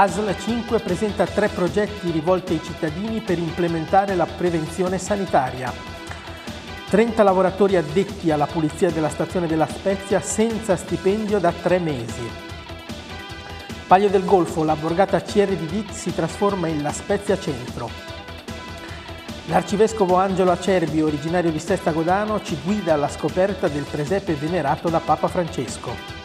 ASL 5 presenta tre progetti rivolti ai cittadini per implementare la prevenzione sanitaria. 30 lavoratori addetti alla pulizia della stazione della Spezia senza stipendio da tre mesi. Paglio del Golfo, la borgata CRDD si trasforma in La Spezia Centro. L'arcivescovo Angelo Acerbi, originario di Sesta Godano, ci guida alla scoperta del presepe venerato da Papa Francesco.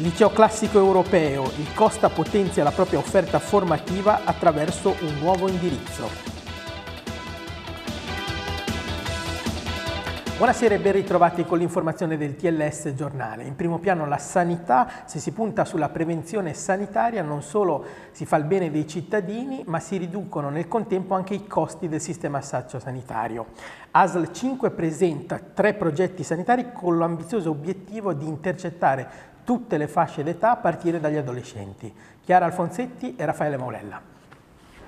Liceo classico europeo, il Costa potenzia la propria offerta formativa attraverso un nuovo indirizzo. Buonasera e ben ritrovati con l'informazione del TLS giornale. In primo piano la sanità, se si punta sulla prevenzione sanitaria non solo si fa il bene dei cittadini ma si riducono nel contempo anche i costi del sistema sanitario. ASL 5 presenta tre progetti sanitari con l'ambizioso obiettivo di intercettare tutte le fasce d'età a partire dagli adolescenti. Chiara Alfonsetti e Raffaele Maulella.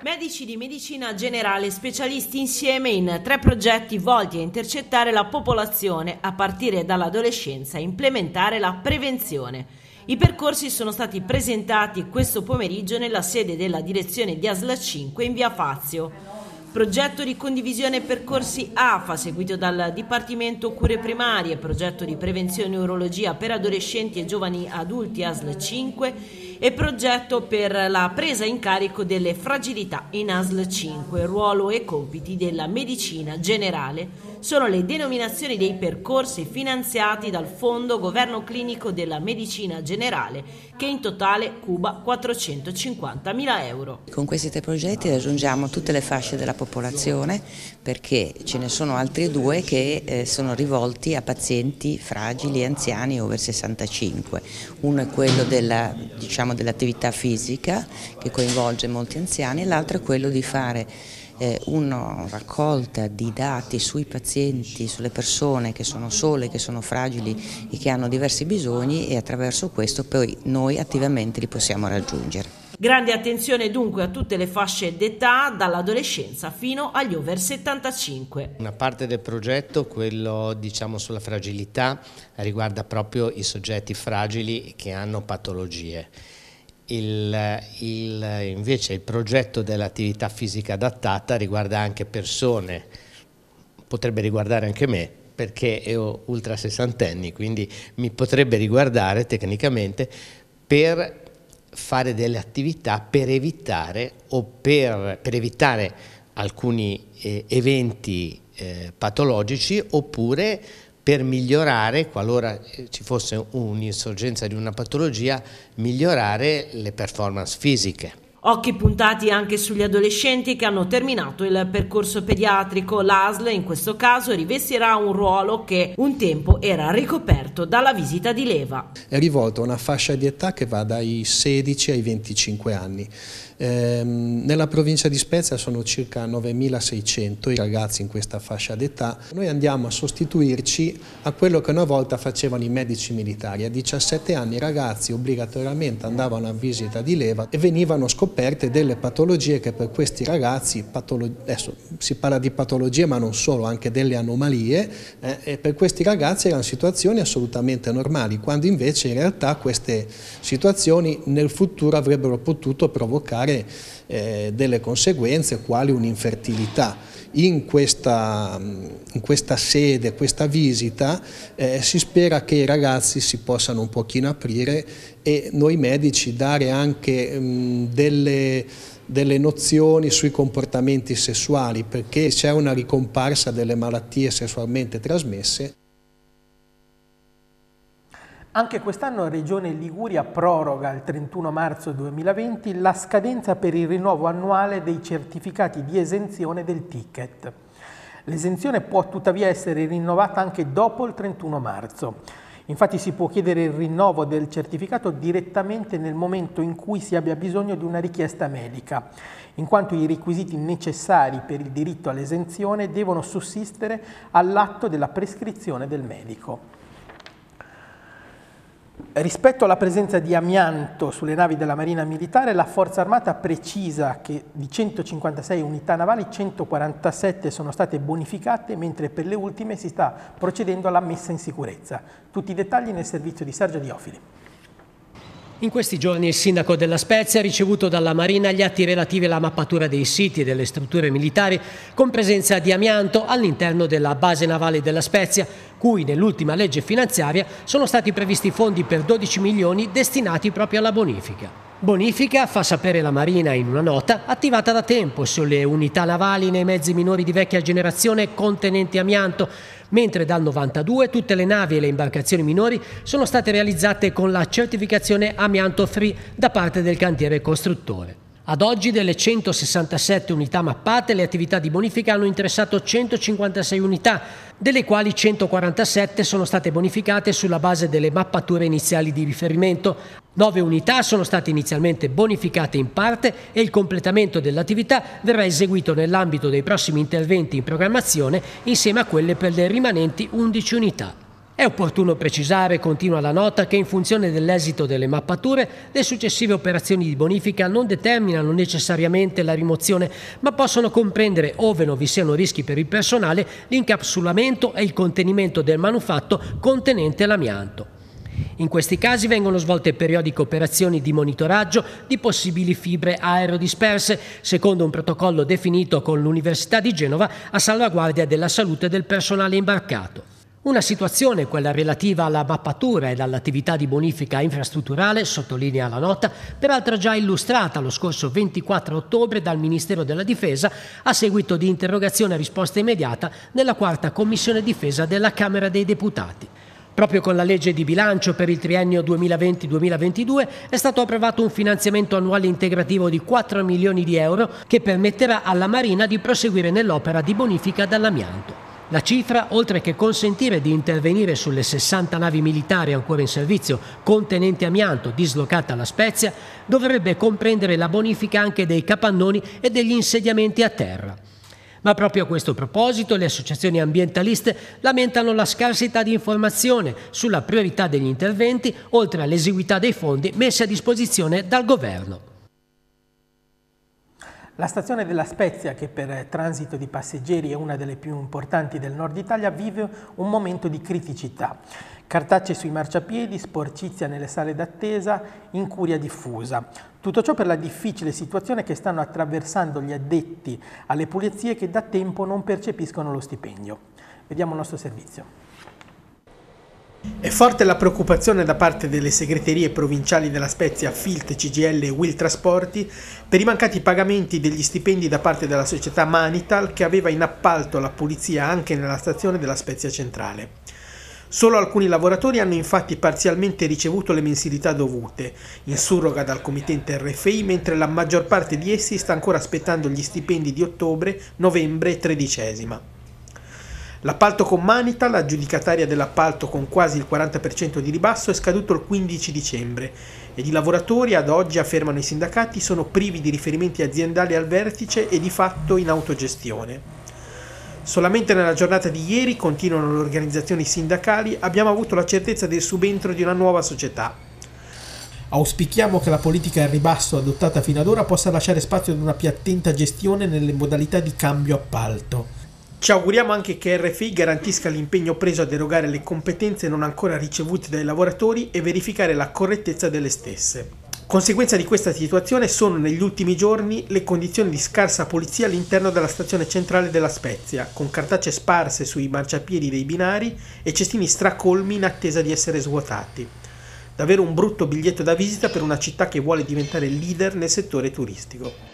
Medici di medicina generale specialisti insieme in tre progetti volti a intercettare la popolazione a partire dall'adolescenza e implementare la prevenzione. I percorsi sono stati presentati questo pomeriggio nella sede della direzione di Asla 5 in via Fazio. Progetto di condivisione percorsi AFA seguito dal Dipartimento Cure Primarie, progetto di prevenzione urologia per adolescenti e giovani adulti ASL 5 e progetto per la presa in carico delle fragilità in ASL 5, ruolo e compiti della medicina generale sono le denominazioni dei percorsi finanziati dal Fondo Governo Clinico della Medicina Generale, che in totale cuba 450 mila euro. Con questi tre progetti raggiungiamo tutte le fasce della popolazione perché ce ne sono altri due che eh, sono rivolti a pazienti fragili anziani over 65. Uno è quello diciamo, dell'attività fisica che coinvolge molti anziani e l'altro è quello di fare una raccolta di dati sui pazienti, sulle persone che sono sole, che sono fragili e che hanno diversi bisogni e attraverso questo poi noi attivamente li possiamo raggiungere. Grande attenzione dunque a tutte le fasce d'età, dall'adolescenza fino agli over 75. Una parte del progetto, quello diciamo sulla fragilità, riguarda proprio i soggetti fragili che hanno patologie il, il, invece il progetto dell'attività fisica adattata riguarda anche persone, potrebbe riguardare anche me, perché ho ultra sessantenni, quindi mi potrebbe riguardare tecnicamente per fare delle attività per evitare, o per, per evitare alcuni eh, eventi eh, patologici oppure per migliorare, qualora eh, ci fosse un'insorgenza di una patologia, migliorare le performance fisiche. Occhi puntati anche sugli adolescenti che hanno terminato il percorso pediatrico. L'ASL in questo caso rivestirà un ruolo che un tempo era ricoperto dalla visita di leva. È rivolto a una fascia di età che va dai 16 ai 25 anni. Ehm, nella provincia di Spezia sono circa 9.600 i ragazzi in questa fascia d'età. Noi andiamo a sostituirci a quello che una volta facevano i medici militari. A 17 anni i ragazzi obbligatoriamente andavano a visita di leva e venivano scoperte delle patologie che per questi ragazzi, adesso si parla di patologie ma non solo, anche delle anomalie, eh, e per questi ragazzi erano situazioni assolutamente normali, quando invece in realtà queste situazioni nel futuro avrebbero potuto provocare eh, delle conseguenze quali un'infertilità. In questa, in questa, sede, questa visita, eh, si spera che i ragazzi si possano un pochino aprire e noi medici dare anche mh, delle, delle nozioni sui comportamenti sessuali perché c'è una ricomparsa delle malattie sessualmente trasmesse anche quest'anno Regione Liguria proroga il 31 marzo 2020 la scadenza per il rinnovo annuale dei certificati di esenzione del ticket. L'esenzione può tuttavia essere rinnovata anche dopo il 31 marzo. Infatti si può chiedere il rinnovo del certificato direttamente nel momento in cui si abbia bisogno di una richiesta medica, in quanto i requisiti necessari per il diritto all'esenzione devono sussistere all'atto della prescrizione del medico. Rispetto alla presenza di amianto sulle navi della Marina Militare, la Forza Armata precisa che di 156 unità navali 147 sono state bonificate, mentre per le ultime si sta procedendo alla messa in sicurezza. Tutti i dettagli nel servizio di Sergio Diofili. In questi giorni il sindaco della Spezia ha ricevuto dalla Marina gli atti relativi alla mappatura dei siti e delle strutture militari con presenza di amianto all'interno della base navale della Spezia, cui nell'ultima legge finanziaria sono stati previsti fondi per 12 milioni destinati proprio alla bonifica. Bonifica, fa sapere la Marina in una nota, attivata da tempo sulle unità navali nei mezzi minori di vecchia generazione contenenti amianto, mentre dal 92 tutte le navi e le imbarcazioni minori sono state realizzate con la certificazione amianto free da parte del cantiere costruttore. Ad oggi delle 167 unità mappate, le attività di bonifica hanno interessato 156 unità, delle quali 147 sono state bonificate sulla base delle mappature iniziali di riferimento. Nove unità sono state inizialmente bonificate in parte e il completamento dell'attività verrà eseguito nell'ambito dei prossimi interventi in programmazione insieme a quelle per le rimanenti 11 unità. È opportuno precisare, continua la nota, che in funzione dell'esito delle mappature, le successive operazioni di bonifica non determinano necessariamente la rimozione, ma possono comprendere, ove non vi siano rischi per il personale, l'incapsulamento e il contenimento del manufatto contenente l'amianto. In questi casi vengono svolte periodiche operazioni di monitoraggio di possibili fibre aerodisperse, secondo un protocollo definito con l'Università di Genova a salvaguardia della salute del personale imbarcato. Una situazione, quella relativa alla mappatura ed all'attività di bonifica infrastrutturale, sottolinea la nota, peraltro già illustrata lo scorso 24 ottobre dal Ministero della Difesa a seguito di interrogazione a risposta immediata nella quarta Commissione Difesa della Camera dei Deputati. Proprio con la legge di bilancio per il triennio 2020-2022 è stato approvato un finanziamento annuale integrativo di 4 milioni di euro che permetterà alla Marina di proseguire nell'opera di bonifica dall'amianto. La cifra, oltre che consentire di intervenire sulle 60 navi militari ancora in servizio contenenti amianto dislocate alla Spezia, dovrebbe comprendere la bonifica anche dei capannoni e degli insediamenti a terra. Ma proprio a questo proposito le associazioni ambientaliste lamentano la scarsità di informazione sulla priorità degli interventi, oltre all'esiguità dei fondi messi a disposizione dal Governo. La stazione della Spezia, che per transito di passeggeri è una delle più importanti del nord Italia, vive un momento di criticità. Cartacce sui marciapiedi, sporcizia nelle sale d'attesa, incuria diffusa. Tutto ciò per la difficile situazione che stanno attraversando gli addetti alle pulizie che da tempo non percepiscono lo stipendio. Vediamo il nostro servizio. È forte la preoccupazione da parte delle segreterie provinciali della Spezia, Filt, CGL e Will Trasporti per i mancati pagamenti degli stipendi da parte della società Manital che aveva in appalto la pulizia anche nella stazione della Spezia Centrale. Solo alcuni lavoratori hanno infatti parzialmente ricevuto le mensilità dovute, in surroga dal committente RFI, mentre la maggior parte di essi sta ancora aspettando gli stipendi di ottobre, novembre e tredicesima. L'appalto con Manita, l'aggiudicataria dell'appalto con quasi il 40% di ribasso, è scaduto il 15 dicembre ed i lavoratori, ad oggi affermano i sindacati, sono privi di riferimenti aziendali al vertice e di fatto in autogestione. Solamente nella giornata di ieri, continuano le organizzazioni sindacali, abbiamo avuto la certezza del subentro di una nuova società. Auspichiamo che la politica al ribasso adottata fino ad ora possa lasciare spazio ad una più attenta gestione nelle modalità di cambio appalto. Ci auguriamo anche che RFI garantisca l'impegno preso ad erogare le competenze non ancora ricevute dai lavoratori e verificare la correttezza delle stesse. Conseguenza di questa situazione sono negli ultimi giorni le condizioni di scarsa polizia all'interno della stazione centrale della Spezia, con cartacce sparse sui marciapiedi dei binari e cestini stracolmi in attesa di essere svuotati. Davvero un brutto biglietto da visita per una città che vuole diventare leader nel settore turistico.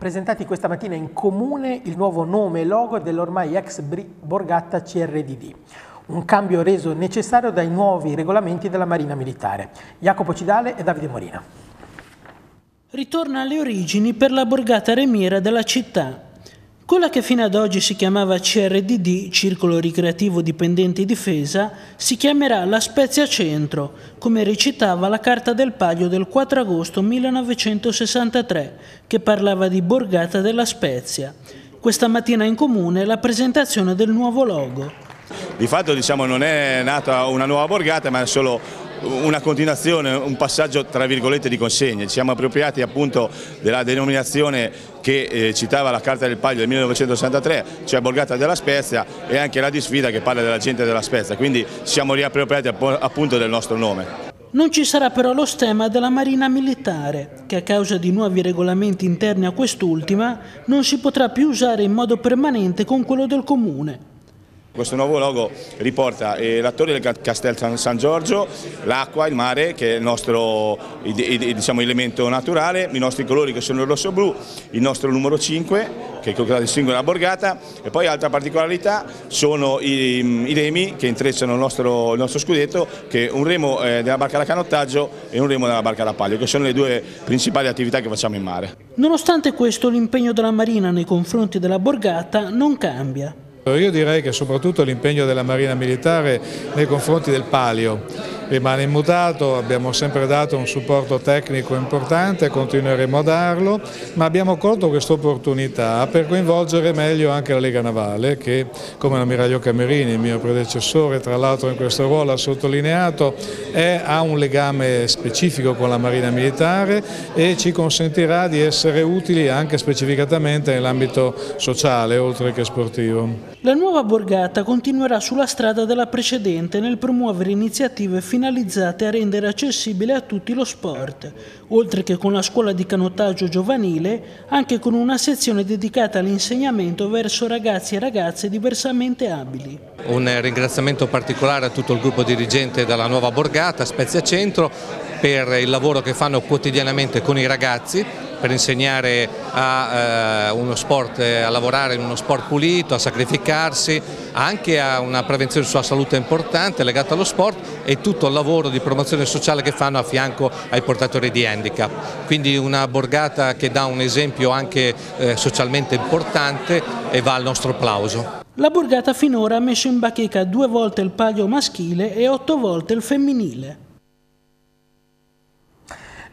Presentati questa mattina in comune il nuovo nome e logo dell'ormai ex Borgata CRDD, un cambio reso necessario dai nuovi regolamenti della Marina Militare. Jacopo Cidale e Davide Morina. Ritorna alle origini per la borgata remiera della città, quella che fino ad oggi si chiamava CRDD, Circolo Ricreativo Dipendenti Difesa, si chiamerà La Spezia Centro, come recitava la Carta del Paglio del 4 agosto 1963, che parlava di Borgata della Spezia. Questa mattina in comune la presentazione del nuovo logo. Di fatto diciamo, non è nata una nuova borgata, ma è solo una continuazione, un passaggio tra virgolette di consegne, ci siamo appropriati appunto della denominazione che eh, citava la Carta del Paglio del 1963, cioè Borgata della Spezia e anche la disfida che parla della gente della Spezia, quindi siamo riappropriati appunto del nostro nome. Non ci sarà però lo stemma della Marina Militare, che a causa di nuovi regolamenti interni a quest'ultima non si potrà più usare in modo permanente con quello del Comune. Questo nuovo logo riporta eh, la torre del Castel San Giorgio, l'acqua, il mare che è il nostro diciamo, elemento naturale, i nostri colori che sono il rosso-blu, il nostro numero 5 che distingue la borgata e poi altra particolarità sono i, i remi che intrecciano il nostro, il nostro, scudetto che è un remo eh, della barca da canottaggio e un remo della barca da paglio che sono le due principali attività che facciamo in mare. Nonostante questo l'impegno della Marina nei confronti della borgata non cambia. Io direi che soprattutto l'impegno della Marina Militare nei confronti del Palio rimane immutato, abbiamo sempre dato un supporto tecnico importante, continueremo a darlo, ma abbiamo colto questa opportunità per coinvolgere meglio anche la Lega Navale che, come l'ammiraglio Camerini, il mio predecessore, tra l'altro in questo ruolo ha sottolineato, è, ha un legame specifico con la Marina Militare e ci consentirà di essere utili anche specificatamente nell'ambito sociale oltre che sportivo. La nuova borgata continuerà sulla strada della precedente nel promuovere iniziative finalizzate a rendere accessibile a tutti lo sport, oltre che con la scuola di canottaggio giovanile, anche con una sezione dedicata all'insegnamento verso ragazzi e ragazze diversamente abili. Un ringraziamento particolare a tutto il gruppo dirigente della nuova borgata, Spezia Centro, per il lavoro che fanno quotidianamente con i ragazzi per insegnare a, eh, sport, eh, a, lavorare in uno sport pulito, a sacrificarsi, anche a una prevenzione sulla salute importante legata allo sport e tutto il lavoro di promozione sociale che fanno a fianco ai portatori di handicap. Quindi una borgata che dà un esempio anche eh, socialmente importante e va al nostro applauso. La borgata finora ha messo in bacheca due volte il palio maschile e otto volte il femminile.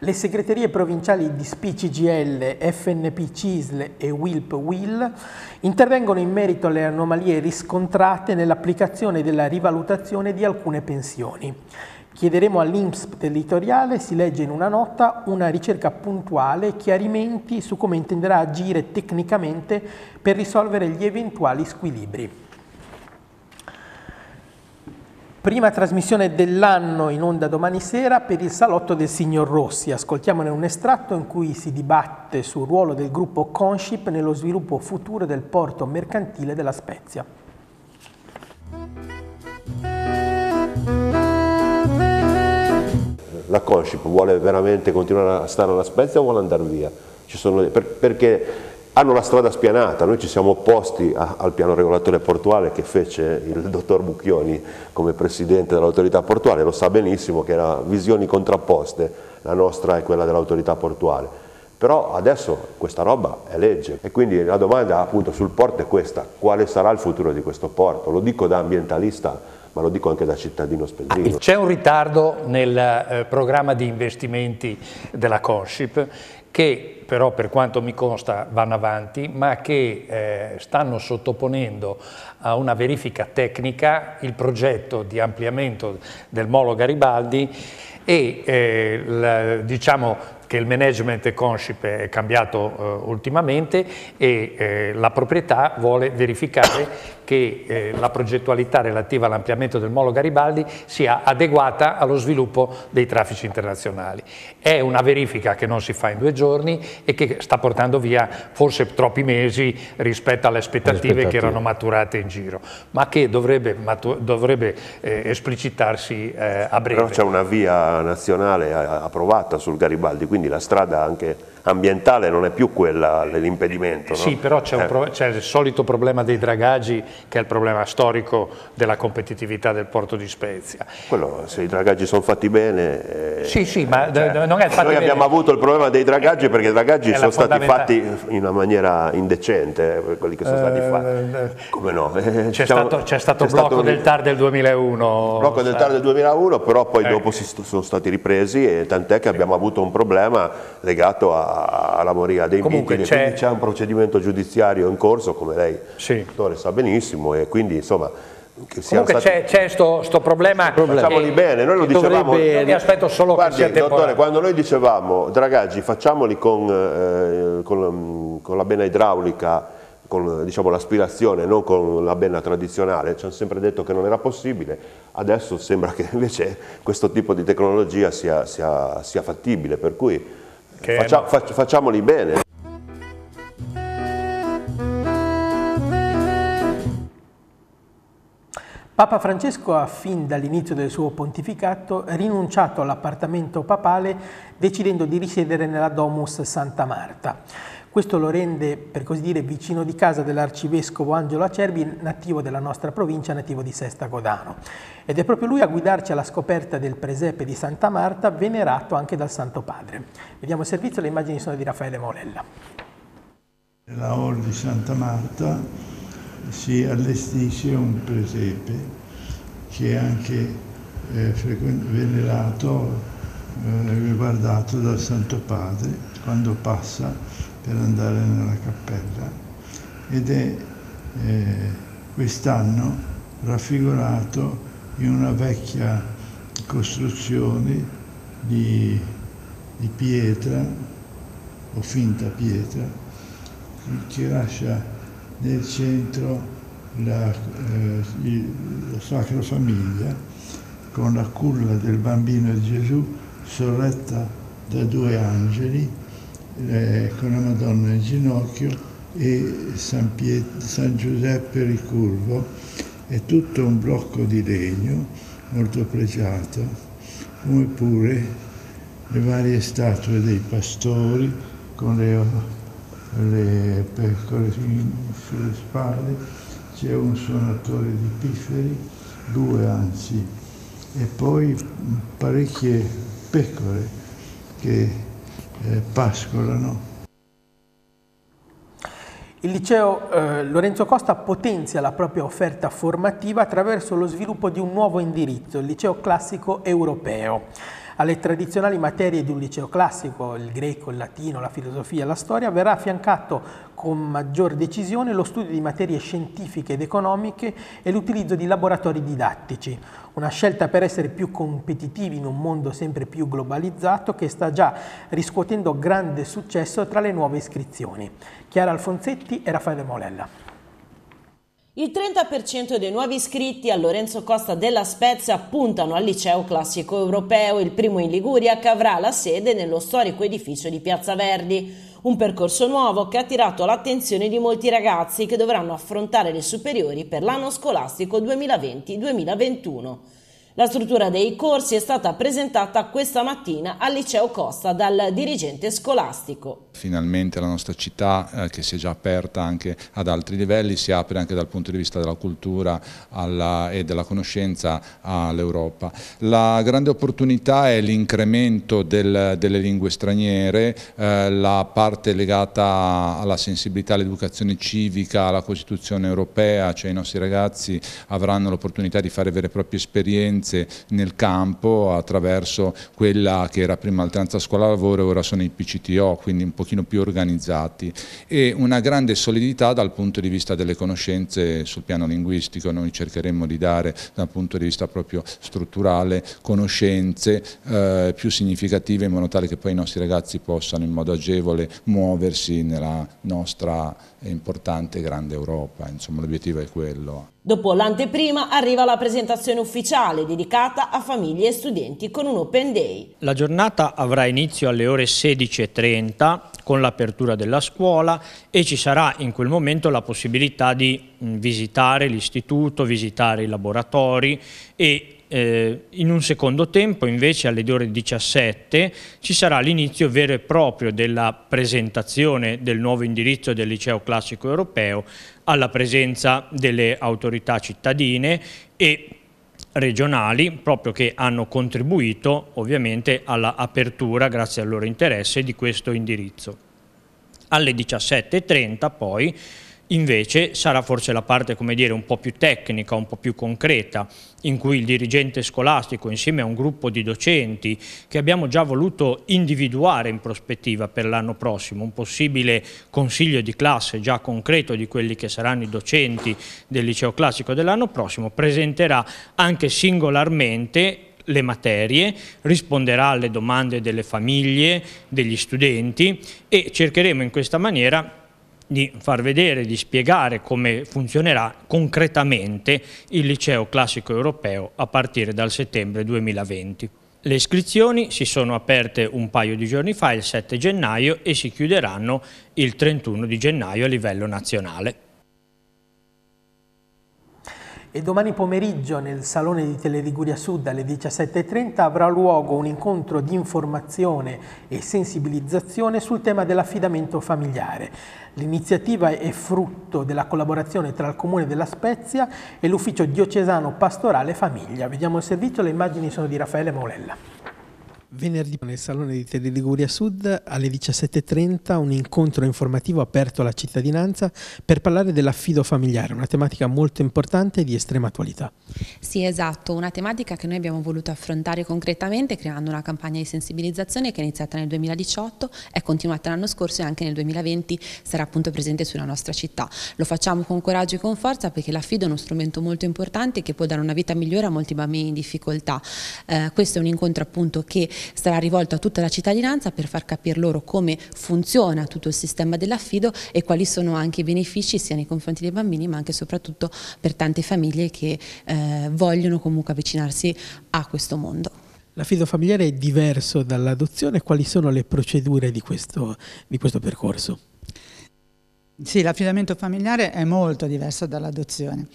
Le segreterie provinciali di SPCGL, FNP CISL e WILP WIL intervengono in merito alle anomalie riscontrate nell'applicazione della rivalutazione di alcune pensioni. Chiederemo all'INPS territoriale, si legge in una nota, una ricerca puntuale e chiarimenti su come intenderà agire tecnicamente per risolvere gli eventuali squilibri. Prima trasmissione dell'anno in onda domani sera per il salotto del signor Rossi. Ascoltiamone un estratto in cui si dibatte sul ruolo del gruppo Conship nello sviluppo futuro del porto mercantile della Spezia. La Conship vuole veramente continuare a stare alla Spezia o vuole andare via? Per, perché hanno la strada spianata, noi ci siamo opposti a, al piano regolatore portuale che fece il dottor Bucchioni come presidente dell'autorità portuale, lo sa benissimo che erano visioni contrapposte, la nostra e quella dell'autorità portuale. Però adesso questa roba è legge e quindi la domanda appunto sul porto è questa, quale sarà il futuro di questo porto? Lo dico da ambientalista ma lo dico anche da cittadino spendino. C'è un ritardo nel eh, programma di investimenti della Conship che però per quanto mi consta vanno avanti, ma che eh, stanno sottoponendo a una verifica tecnica il progetto di ampliamento del Molo Garibaldi e eh, la, diciamo che il management Conship è cambiato eh, ultimamente e eh, la proprietà vuole verificare che eh, la progettualità relativa all'ampliamento del Molo Garibaldi sia adeguata allo sviluppo dei traffici internazionali. È una verifica che non si fa in due giorni e che sta portando via forse troppi mesi rispetto alle aspettative, che erano maturate in giro, ma che dovrebbe, dovrebbe eh, esplicitarsi eh, a breve. Però c'è una via nazionale approvata sul Garibaldi, quindi la strada anche ambientale non è più quella dell'impedimento. Sì, no? però c'è, eh. il solito problema dei dragaggi che è il problema storico della competitività del porto di Spezia. Quello, se i dragaggi sono fatti bene... Eh, sì, sì, ma cioè, non è fatto Noi abbiamo avuto il problema dei dragaggi perché i dragaggi sono stati fatti in una maniera indecente, eh, quelli che sono stati fatti. Eh, Come no? Eh, c'è diciamo, stato, c'è stato il blocco stato del TAR del 2001. Blocco del TAR del 2001, però poi eh. dopo si sono stati ripresi e tant'è che abbiamo avuto un problema legato a alla moria dei Comunque mitili, c'è... c'è un procedimento giudiziario in corso, come lei, sì. dottore, sa benissimo, e quindi insomma Comunque c'è questo problema. Facciamoli bene, noi lo dicevamo. Io mi aspetto solo Guardi, che sia temporale. dottore, quando noi dicevamo, dragaggi, facciamoli con, eh, con, con la bena idraulica, con diciamo, l'aspirazione, non con la benna tradizionale, ci hanno sempre detto che non era possibile, adesso sembra che invece questo tipo di tecnologia sia, sia, sia fattibile, per cui faccia, faccia, facciamoli bene. Papa Francesco ha fin dall'inizio del suo pontificato rinunciato all'appartamento papale decidendo di risiedere nella Domus Santa Marta. Questo lo rende, per così dire, vicino di casa dell'arcivescovo Angelo Acerbi, nativo della nostra provincia, nativo di Sesta Godano. Ed è proprio lui a guidarci alla scoperta del presepe di Santa Marta, venerato anche dal Santo Padre. Vediamo il servizio, le immagini sono di Raffaele Morella. Nella Or di Santa Marta si allestisce un presepe che è anche eh, venerato eh, guardato dal Santo Padre quando passa per andare nella cappella. Ed è eh, quest'anno raffigurato in una vecchia costruzione di, di pietra o finta pietra che lascia nel centro la, eh, la Sacra Famiglia con la culla del bambino Gesù sorretta da due angeli eh, con la Madonna in ginocchio e San, Piet San Giuseppe ricurvo è tutto un blocco di legno molto pregiato come pure le varie statue dei pastori con le le pecore sulle spalle, c'è un suonatore di pifferi, due anzi, e poi parecchie pecore che eh, pascolano. Il liceo eh, Lorenzo Costa potenzia la propria offerta formativa attraverso lo sviluppo di un nuovo indirizzo, il liceo classico europeo. Alle tradizionali materie di un liceo classico, il greco, il latino, la filosofia, la storia, verrà affiancato con maggior decisione lo studio di materie scientifiche ed economiche e l'utilizzo di laboratori didattici. Una scelta per essere più competitivi in un mondo sempre più globalizzato che sta già riscuotendo grande successo tra le nuove iscrizioni. Chiara Alfonsetti e Raffaele Molella. Il 30% dei nuovi iscritti a Lorenzo Costa della Spezia puntano al liceo classico europeo, il primo in Liguria, che avrà la sede nello storico edificio di Piazza Verdi. Un percorso nuovo che ha attirato l'attenzione di molti ragazzi che dovranno affrontare le superiori per l'anno scolastico 2020-2021. La struttura dei corsi è stata presentata questa mattina al Liceo Costa dal dirigente scolastico. Finalmente la nostra città, eh, che si è già aperta anche ad altri livelli, si apre anche dal punto di vista della cultura alla, e della conoscenza all'Europa. La grande opportunità è l'incremento del, delle lingue straniere, eh, la parte legata alla sensibilità all'educazione civica, alla Costituzione europea, cioè i nostri ragazzi avranno l'opportunità di fare vere e proprie esperienze esperienze nel campo attraverso quella che era prima l'alternanza scuola-lavoro e ora sono i PCTO, quindi un pochino più organizzati. E una grande solidità dal punto di vista delle conoscenze sul piano linguistico, noi cercheremo di dare dal punto di vista proprio strutturale conoscenze eh, più significative in modo tale che poi i nostri ragazzi possano in modo agevole muoversi nella nostra importante grande Europa, insomma l'obiettivo è quello. Dopo l'anteprima arriva la presentazione ufficiale dedicata a famiglie e studenti con un Open Day. La giornata avrà inizio alle ore 16.30 con l'apertura della scuola e ci sarà in quel momento la possibilità di visitare l'istituto, visitare i laboratori e eh, in un secondo tempo, invece, alle ore 17 ci sarà l'inizio vero e proprio della presentazione del nuovo indirizzo del liceo classico europeo alla presenza delle autorità cittadine e regionali proprio che hanno contribuito ovviamente all'apertura grazie al loro interesse di questo indirizzo. Alle 17.30 poi Invece sarà forse la parte dire, un po' più tecnica, un po' più concreta, in cui il dirigente scolastico insieme a un gruppo di docenti che abbiamo già voluto individuare in prospettiva per l'anno prossimo, un possibile consiglio di classe già concreto di quelli che saranno i docenti del liceo classico dell'anno prossimo, presenterà anche singolarmente le materie, risponderà alle domande delle famiglie, degli studenti e cercheremo in questa maniera di far vedere, di spiegare come funzionerà concretamente il liceo classico europeo a partire dal settembre 2020. Le iscrizioni si sono aperte un paio di giorni fa, il 7 gennaio, e si chiuderanno il 31 di gennaio a livello nazionale e domani pomeriggio nel Salone di Teleriguria Sud alle 17.30 avrà luogo un incontro di informazione e sensibilizzazione sul tema dell'affidamento familiare. L'iniziativa è frutto della collaborazione tra il Comune della Spezia e l'Ufficio Diocesano Pastorale Famiglia. Vediamo il servizio, le immagini sono di Raffaele Maulella. Venerdì nel Salone di Tele Liguria Sud alle 17.30 un incontro informativo aperto alla cittadinanza per parlare dell'affido familiare, una tematica molto importante e di estrema attualità. Sì, esatto, una tematica che noi abbiamo voluto affrontare concretamente creando una campagna di sensibilizzazione che è iniziata nel 2018, è continuata l'anno scorso e anche nel 2020 sarà appunto presente sulla nostra città. Lo facciamo con coraggio e con forza perché l'affido è uno strumento molto importante che può dare una vita migliore a molti bambini in difficoltà. Eh, questo è un incontro appunto che sarà rivolto a tutta la cittadinanza per far capire loro come funziona tutto il sistema dell'affido e quali sono anche i benefici sia nei confronti dei bambini ma anche e soprattutto per tante famiglie che eh, vogliono comunque avvicinarsi a questo mondo. L'affido familiare è diverso dall'adozione, quali sono le procedure di questo, di questo percorso? Sì, l'affidamento familiare è molto diverso dall'adozione.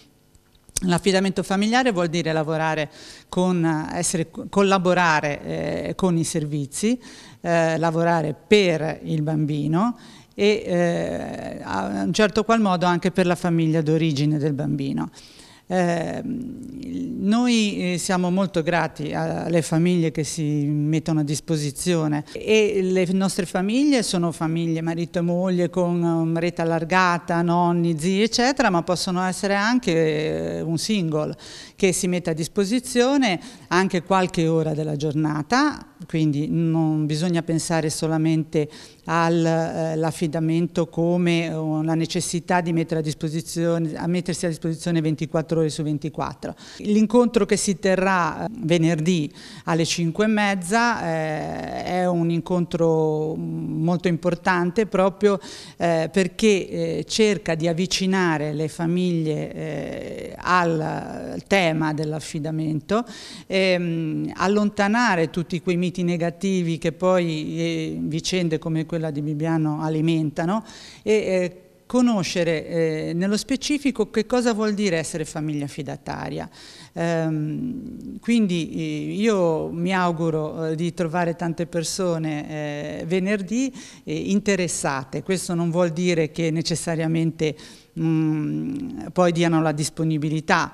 L'affidamento familiare vuol dire lavorare con, essere, collaborare eh, con i servizi, eh, lavorare per il bambino e eh, a un certo qual modo anche per la famiglia d'origine del bambino. Eh, noi eh, siamo molto grati alle famiglie che si mettono a disposizione e le nostre famiglie sono famiglie marito e moglie con rete allargata, nonni, zii eccetera, ma possono essere anche eh, un single che si mette a disposizione anche qualche ora della giornata, quindi non bisogna pensare solamente all'affidamento eh, come la necessità di mettere a, a mettersi a disposizione 24 ore su 24. L'incontro che si terrà eh, venerdì alle 5 e mezza eh, è un incontro molto importante proprio eh, perché eh, cerca di avvicinare le famiglie eh, al tema dell'affidamento, ehm, allontanare tutti quei miti negativi che poi vicende come quella di Bibiano alimentano e eh, conoscere eh, nello specifico che cosa vuol dire essere famiglia fidataria. Ehm, quindi eh, io mi auguro eh, di trovare tante persone eh, venerdì eh, interessate, questo non vuol dire che necessariamente mh, mm, poi diano la disponibilità,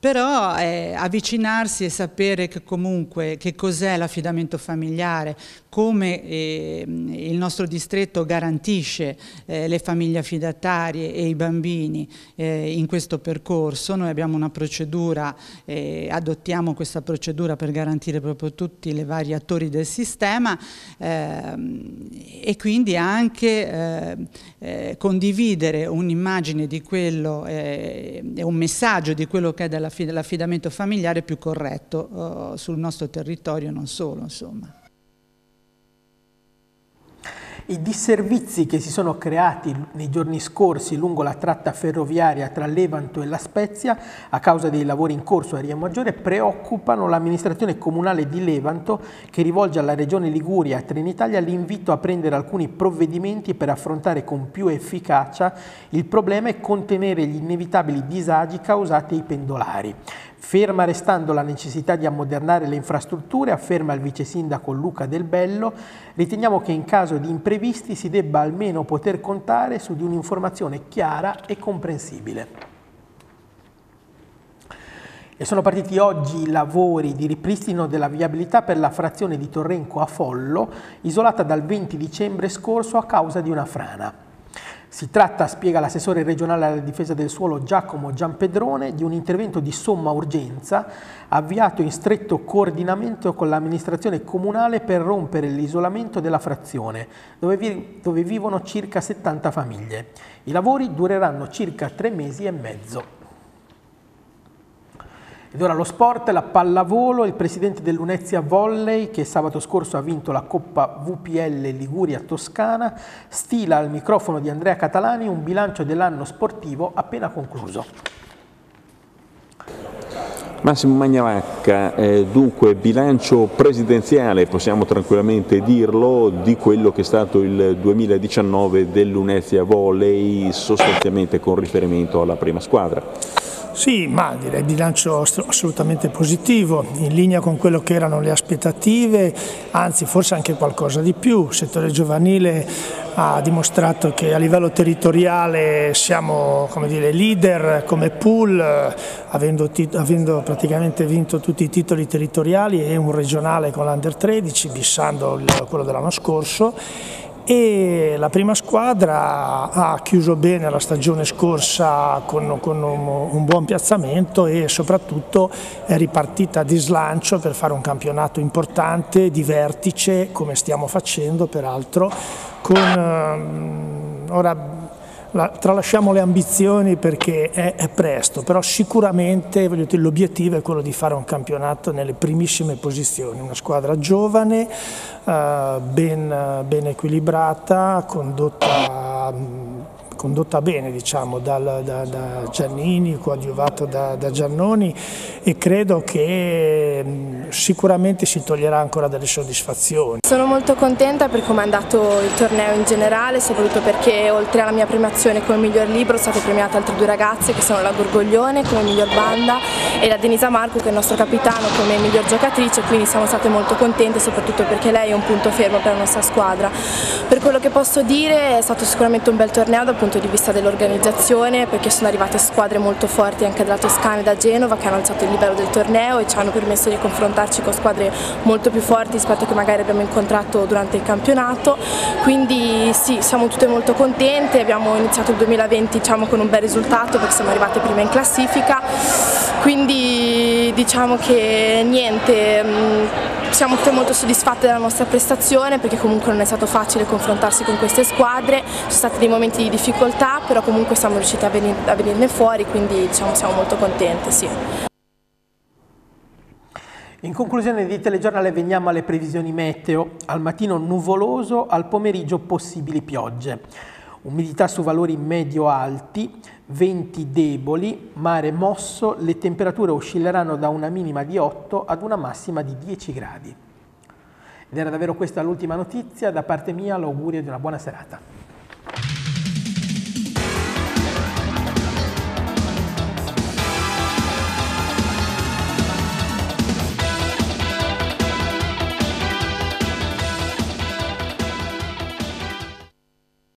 però eh, avvicinarsi e sapere che comunque che cos'è l'affidamento familiare, come eh, il nostro distretto garantisce eh, le famiglie affidatarie e i bambini eh, in questo percorso. Noi abbiamo una procedura, eh, adottiamo questa procedura per garantire proprio tutti i vari attori del sistema ehm, e quindi anche eh, condividere un'immagine di quello, un messaggio di quello che è della l'affidamento familiare più corretto uh, sul nostro territorio non solo. Insomma. I disservizi che si sono creati nei giorni scorsi lungo la tratta ferroviaria tra Levanto e La Spezia a causa dei lavori in corso a Ria Maggiore preoccupano l'amministrazione comunale di Levanto che rivolge alla Regione Liguria e a Trenitalia l'invito a prendere alcuni provvedimenti per affrontare con più efficacia il problema e contenere gli inevitabili disagi causati ai pendolari. Ferma restando la necessità di ammodernare le infrastrutture, afferma il vice sindaco Luca Del Bello, riteniamo che in caso di imprevisti si debba almeno poter contare su di un'informazione chiara e comprensibile. E sono partiti oggi i lavori di ripristino della viabilità per la frazione di Torrenco a Follo, isolata dal 20 dicembre scorso a causa di una frana. Si tratta, spiega l'assessore regionale alla difesa del suolo Giacomo Giampedrone, di un intervento di somma urgenza avviato in stretto coordinamento con l'amministrazione comunale per rompere l'isolamento della frazione, dove, vi, dove vivono circa 70 famiglie. I lavori dureranno circa tre mesi e mezzo. Ed ora lo sport, la pallavolo, il presidente dell'Unezia Volley che sabato scorso ha vinto la Coppa VPL Liguria Toscana, stila al microfono di Andrea Catalani un bilancio dell'anno sportivo appena concluso. Massimo Magnavacca, eh, dunque bilancio presidenziale, possiamo tranquillamente dirlo, di quello che è stato il 2019 dell'Unezia Volley, sostanzialmente con riferimento alla prima squadra. Sì, ma direi bilancio assolutamente positivo, in linea con quello che erano le aspettative, anzi forse anche qualcosa di più. Il settore giovanile ha dimostrato che a livello territoriale siamo come dire, leader come pool, avendo, avendo, praticamente vinto tutti i titoli territoriali e un regionale con l'Under 13, bissando quello dell'anno scorso e la prima squadra ha chiuso bene la stagione scorsa con, con un, un, buon piazzamento e soprattutto è ripartita di slancio per fare un campionato importante di vertice come stiamo facendo peraltro con eh, ora la, tralasciamo le ambizioni perché è, è presto, però sicuramente l'obiettivo è quello di fare un campionato nelle primissime posizioni, una squadra giovane, eh, ben, ben, equilibrata, condotta condotta bene diciamo, dal, da, da, Giannini, coadiuvato da, da, Giannoni e credo che mh, sicuramente si toglierà ancora delle soddisfazioni. Sono molto contenta per come è andato il torneo in generale, soprattutto perché oltre alla mia premiazione come miglior libro sono state premiate altre due ragazze che sono la Gorgoglione come miglior banda e la Denisa Marco che è il nostro capitano come miglior giocatrice, quindi siamo state molto contente soprattutto perché lei è un punto fermo per la nostra squadra. Per quello che posso dire è stato sicuramente un bel torneo dal punto punto di vista dell'organizzazione perché sono arrivate squadre molto forti anche dalla Toscana e da Genova che hanno alzato il livello del torneo e ci hanno permesso di confrontarci con squadre molto più forti rispetto a che magari abbiamo incontrato durante il campionato. Quindi sì, siamo tutte molto contente, abbiamo iniziato il 2020 diciamo, con un bel risultato perché siamo arrivate prima in classifica. Quindi diciamo che niente mm, siamo tutte molto soddisfatte della nostra prestazione perché comunque non è stato facile confrontarsi con queste squadre, ci sono stati dei momenti di difficoltà però comunque siamo riusciti a, venir, a venirne fuori quindi diciamo, siamo molto contenti. Sì. In conclusione di telegiornale veniamo alle previsioni meteo. Al mattino nuvoloso, al pomeriggio possibili piogge. Umidità su valori medio-alti, venti deboli, mare mosso, le temperature oscilleranno da una minima di 8 ad una massima di 10 gradi. Ed era davvero questa l'ultima notizia, da parte mia l'augurio di una buona serata.